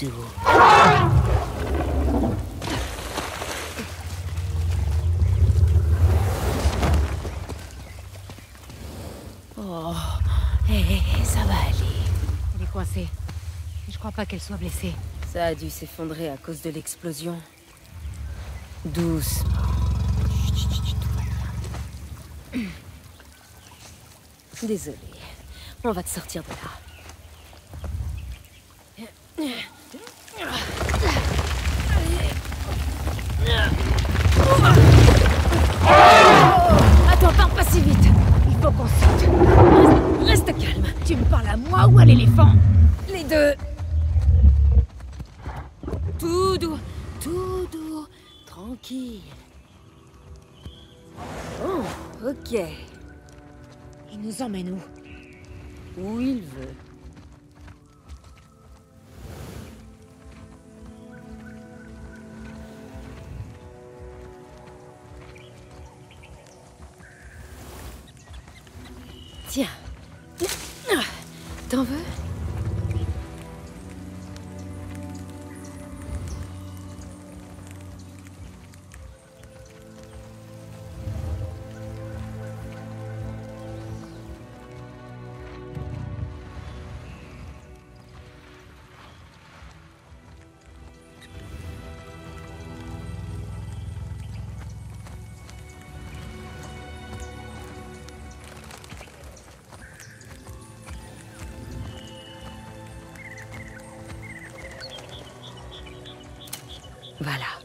Doudou. Oh, hé, hé, ça va aller. Elle est coincée. Je crois pas qu'elle soit blessée. Ça a dû s'effondrer à cause de l'explosion. Doucement. Chut, chut, chut, tout va bien. Désolée. On va te sortir de là. Sorte. Reste calme. Tu me parles à moi ou à l'éléphant? Les deux. Tout doux, tout doux, tranquille. Oh, ok. Il nous emmène où? Où il veut. Tiens. T'en veux? Voilà.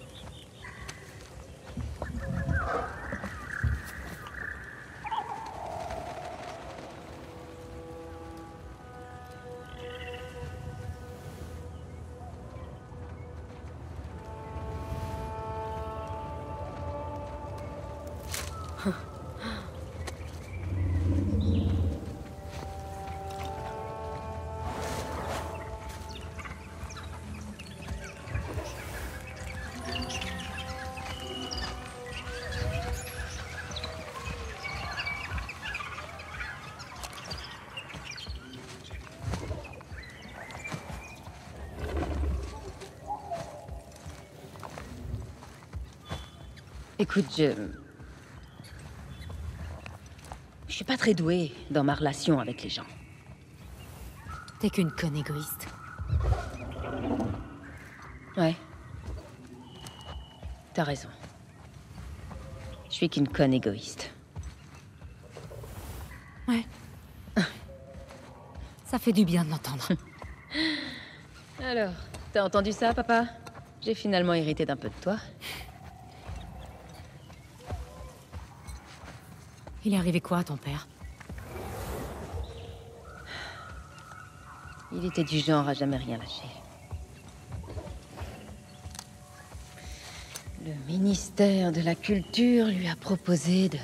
Écoute, je... Je suis pas très douée dans ma relation avec les gens. T'es qu'une conne égoïste. Ouais. T'as raison. Je suis qu'une conne égoïste. Ouais. Ça fait du bien de l'entendre. Alors, t'as entendu ça, papa? J'ai finalement hérité d'un peu de toi. Il est arrivé quoi à ton père? Il était du genre à jamais rien lâcher. Le ministère de la Culture lui a proposé de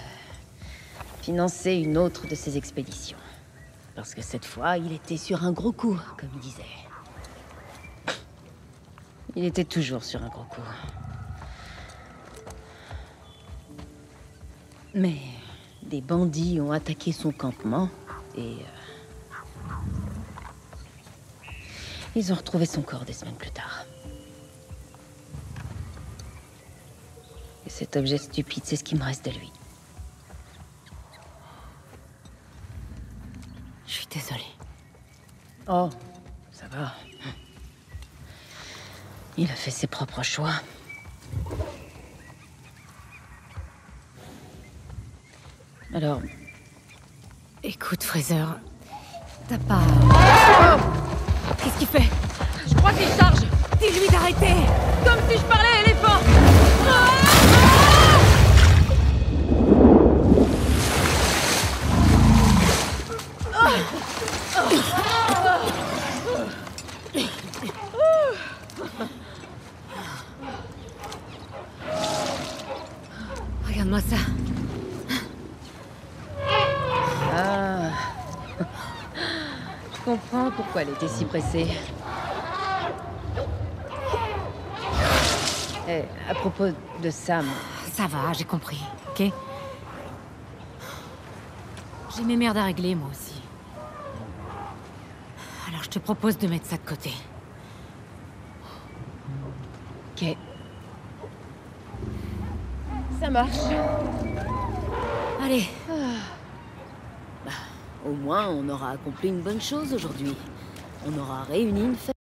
financer une autre de ses expéditions. Parce que cette fois, il était sur un gros coup, comme il disait. Il était toujours sur un gros coup. Mais des bandits ont attaqué son campement et... euh, Ils ont retrouvé son corps des semaines plus tard. Et cet objet stupide, c'est ce qui me reste de lui. Je suis désolée. Oh, ça va. Il a fait ses propres choix. Alors, Écoute, Fraser, t'as pas... Qu'est-ce qu'il fait? Je crois qu'il charge. Dis-lui d'arrêter. Comme si je parlais à l'éléphant Regarde-moi ça. Ah. Je comprends pourquoi elle était si pressée. Eh, à propos de Sam, Ça va, j'ai compris, ok J'ai mes merdes à régler, moi aussi. Alors je te propose de mettre ça de côté. Ok. Ça marche. Allez, Au moins, on aura accompli une bonne chose aujourd'hui. On aura réuni une famille.